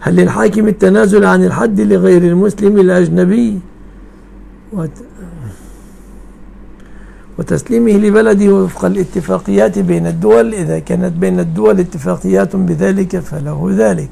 هل للحاكم التنازل عن الحد لغير المسلم الأجنبي؟ وتسليمه لبلده وفق الاتفاقيات بين الدول إذا كانت بين الدول اتفاقيات بذلك فله ذلك.